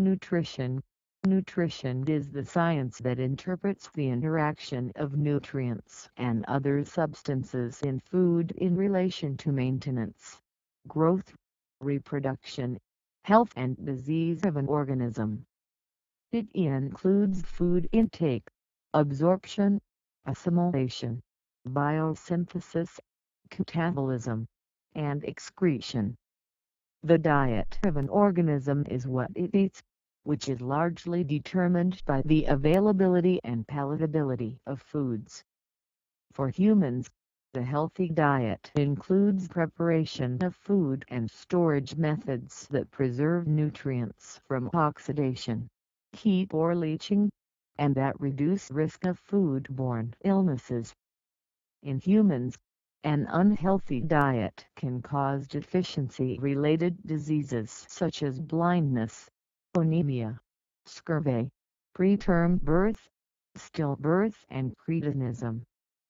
Nutrition Nutrition is the science that interprets the interaction of nutrients and other substances in food in relation to maintenance, growth, reproduction, health and disease of an organism. It includes food intake, absorption, assimilation, biosynthesis, catabolism, and excretion. The diet of an organism is what it eats, which is largely determined by the availability and palatability of foods. For humans, the healthy diet includes preparation of food and storage methods that preserve nutrients from oxidation, heat or leaching, and that reduce risk of foodborne illnesses. In humans, an unhealthy diet can cause deficiency-related diseases such as blindness, anemia, scurvy, preterm birth, stillbirth and cretinism,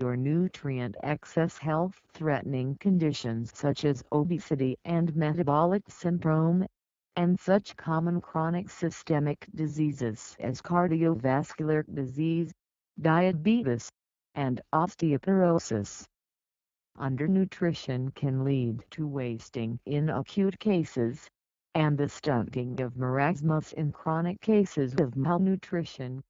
or nutrient excess health-threatening conditions such as obesity and metabolic syndrome, and such common chronic systemic diseases as cardiovascular disease, diabetes, and osteoporosis. Undernutrition can lead to wasting in acute cases, and the stunting of marasmus in chronic cases of malnutrition.